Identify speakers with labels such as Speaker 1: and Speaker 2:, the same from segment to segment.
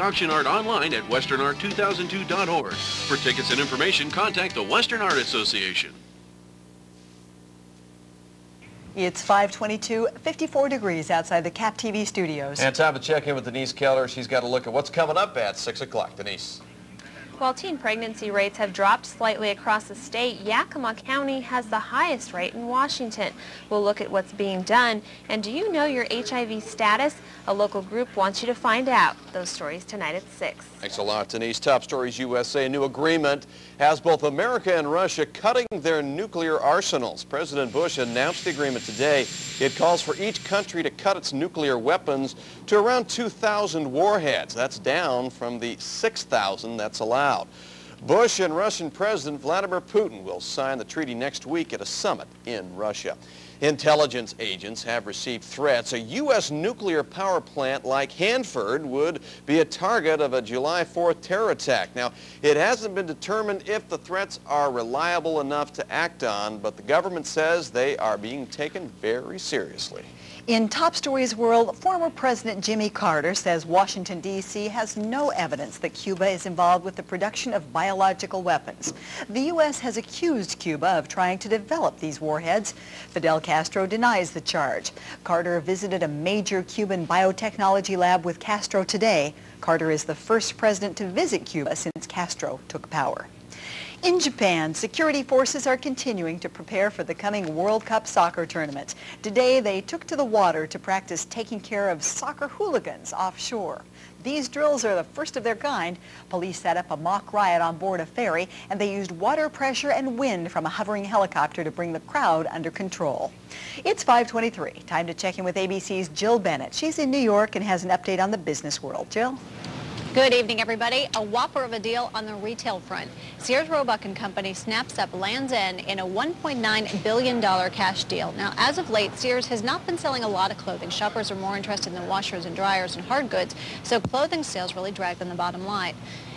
Speaker 1: auction art online at westernart2002.org. For tickets and information, contact the Western Art Association.
Speaker 2: It's 522, 54 degrees outside the KAPP TV studios.
Speaker 3: And time to check in with Denise Keller. She's got a look at what's coming up at 6 o'clock. Denise.
Speaker 4: While teen pregnancy rates have dropped slightly across the state, Yakima County has the highest rate in Washington. We'll look at what's being done. And do you know your HIV status? A local group wants you to find out. Those stories tonight at 6.
Speaker 3: Thanks a lot, Denise. Top Stories USA. A new agreement has both America and Russia cutting their nuclear arsenals. President Bush announced the agreement today. It calls for each country to cut its nuclear weapons to around 2,000 warheads. That's down from the 6,000 that's allowed. Bush and Russian President Vladimir Putin will sign the treaty next week at a summit in Russia. Intelligence agents have received threats. A U.S. nuclear power plant like Hanford would be a target of a July 4th terror attack. Now, it hasn't been determined if the threats are reliable enough to act on, but the government says they are being taken very seriously.
Speaker 2: In Top Stories World, former President Jimmy Carter says Washington, D.C. has no evidence that Cuba is involved with the production of biological weapons. The U.S. has accused Cuba of trying to develop these warheads. Fidel Castro denies the charge. Carter visited a major Cuban biotechnology lab with Castro today. Carter is the first president to visit Cuba since Castro took power. In Japan, security forces are continuing to prepare for the coming World Cup soccer tournament. Today, they took to the water to practice taking care of soccer hooligans offshore. These drills are the first of their kind. Police set up a mock riot on board a ferry, and they used water pressure and wind from a hovering helicopter to bring the crowd under control. It's 523. Time to check in with ABC's Jill Bennett. She's in New York and has an update on the business world. Jill?
Speaker 5: Good evening, everybody. A whopper of a deal on the retail front. Sears Roebuck and Company snaps up Lands' End in a $1.9 billion cash deal. Now, as of late, Sears has not been selling a lot of clothing. Shoppers are more interested in washers and dryers and hard goods, so clothing sales really drag on the bottom line.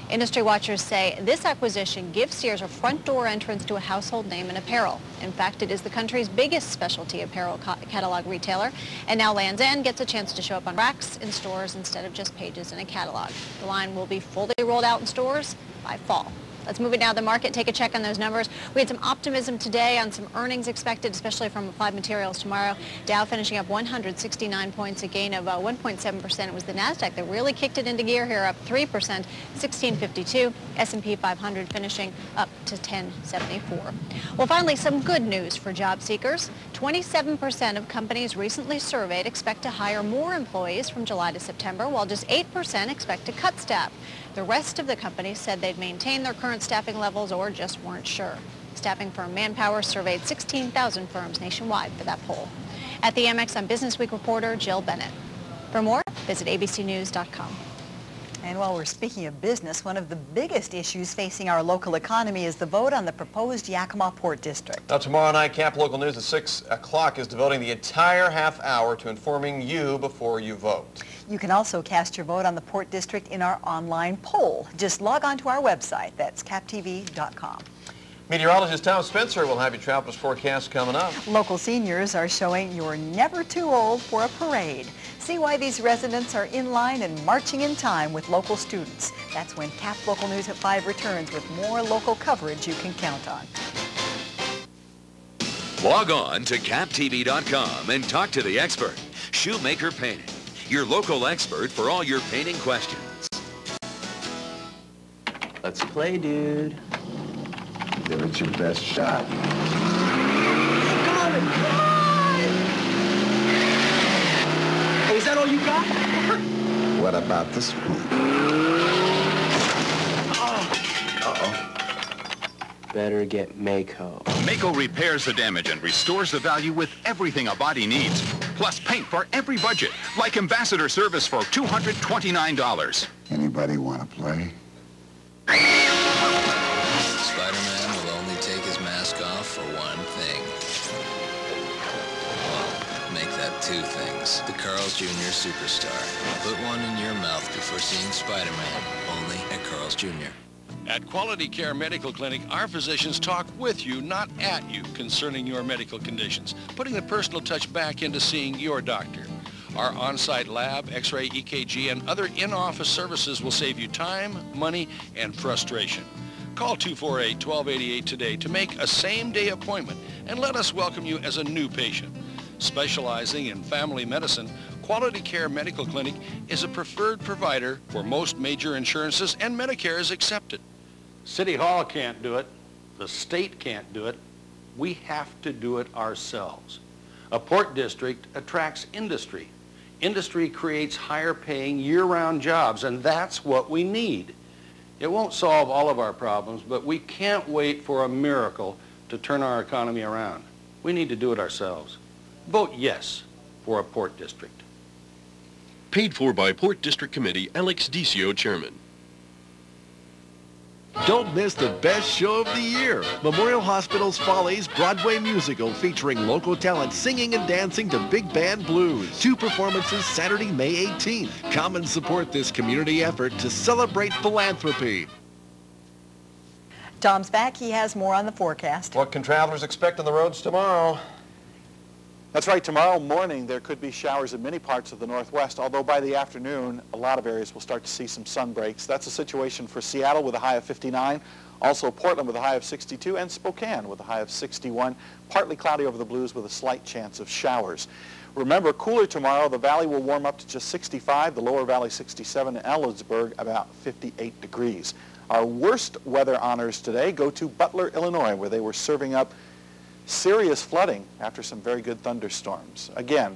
Speaker 5: Industry watchers say this acquisition gives Sears a front door entrance to a household name in apparel. In fact, it is the country's biggest specialty apparel catalog retailer, and now Lands' End gets a chance to show up on racks in stores instead of just pages in a catalog. The line will be fully rolled out in stores by fall. Let's move it now to the market, take a check on those numbers. We had some optimism today on some earnings expected, especially from applied materials tomorrow. Dow finishing up 169 points, a gain of 1.7%. Uh, it was the NASDAQ that really kicked it into gear here, up 3%, 1652. S&P 500 finishing up to 1074. Well, finally, some good news for job seekers. 27% of companies recently surveyed expect to hire more employees from July to September, while just 8% expect to cut staff. The rest of the companies said they'd maintain their current staffing levels or just weren't sure. Staffing firm Manpower surveyed 16,000 firms nationwide for that poll. At the Amex, I'm Business Week reporter Jill Bennett. For more, visit abcnews.com.
Speaker 2: And while we're speaking of business, one of the biggest issues facing our local economy is the vote on the proposed Yakima Port District.
Speaker 3: Now, tomorrow night, KAPP Local News at 6 o'clock is devoting the entire half hour to informing you before you vote.
Speaker 2: You can also cast your vote on the Port District in our online poll. Just log on to our website. That's kapptv.com.
Speaker 3: Meteorologist Thom Spencer will have your travelers forecast coming up.
Speaker 2: Local seniors are showing you're never too old for a parade. See why these residents are in line and marching in time with local students. That's when KAPP Local News at 5 returns with more local coverage you can count on.
Speaker 6: Log on to kapptv.com and talk to the expert, Shoemaker Painting your local expert for all your painting questions.
Speaker 7: Let's play, dude.
Speaker 8: Give it your best shot. Come
Speaker 7: on, come on! Hey, is that all you got?
Speaker 8: what about this one? Oh.
Speaker 7: better get Maaco.
Speaker 9: Maaco repairs the damage and restores the value with everything a body needs. Plus paint for every budget, like ambassador service for $229.
Speaker 8: Anybody want to play?
Speaker 10: For one thing. Well, make that two things. The Carl's Jr. Superstar. Put one in your mouth before seeing Spider-Man, only at Carl's Jr.
Speaker 1: At Quality Care Medical Clinic, our physicians talk with you, not at you, concerning your medical conditions, putting the personal touch back into seeing your doctor.
Speaker 11: Our on-site lab, x-ray, EKG, and other in-office services will save you time, money, and frustration. Call 248-1288 today to make a same-day appointment and let us welcome you as a new patient. Specializing in family medicine, Quality Care Medical Clinic is a preferred provider for most major insurances and Medicare is accepted. City Hall can't do it. The state can't do it. We have to do it ourselves. A port district attracts industry. Industry creates higher paying year-round jobs, and that's what we need. It won't solve all of our problems, but we can't wait for a miracle to turn our economy around. We need to do it ourselves. Vote yes for a port district.
Speaker 1: Paid for by Port District Committee, Alex Decio, Chairman.
Speaker 12: Don't miss the best show of the year. Memorial Hospital's Follies Broadway musical featuring local talent singing and dancing to big band blues. Two performances Saturday, May 18th. Come and support this community effort to celebrate philanthropy.
Speaker 2: Thom's back. He has more on the forecast.
Speaker 3: What can travelers expect on the roads tomorrow?
Speaker 13: That's right. Tomorrow morning, there could be showers in many parts of the northwest, although by the afternoon, a lot of areas will start to see some sun breaks. That's a situation for Seattle with a high of 59, also Portland with a high of 62, and Spokane with a high of 61. Partly cloudy over the blues with a slight chance of showers. Remember, cooler tomorrow. The valley will warm up to just 65, the lower valley 67, and Ellensburg about 58 degrees. Our worst weather honors today go to Butler, Illinois, where they were serving up serious flooding after some very good thunderstorms. Again,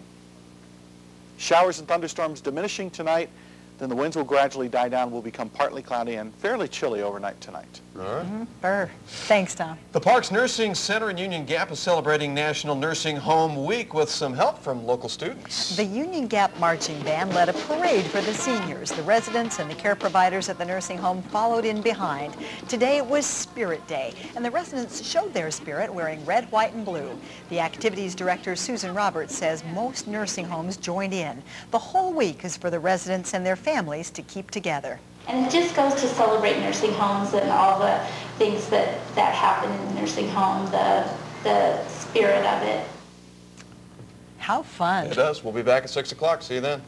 Speaker 13: showers and thunderstorms diminishing tonight, then the winds will gradually die down, will become partly cloudy and fairly chilly overnight tonight.
Speaker 3: All right.
Speaker 2: Mm-hmm. Thanks, Thom.
Speaker 3: The Parks Nursing Center in Union Gap is celebrating National Nursing Home Week with some help from local students.
Speaker 2: The Union Gap Marching Band led a parade for the seniors. The residents and the care providers at the nursing home followed in behind. Today was Spirit Day, and the residents showed their spirit wearing red, white, and blue. The activities director, Susan Roberts, says most nursing homes joined in. The whole week is for the residents and their families to keep together.
Speaker 14: And it just goes to celebrate nursing homes and all the things that, that happen in the nursing home, the, the spirit of it.
Speaker 2: How fun.
Speaker 3: It does. We'll be back at 6 o'clock. See you then.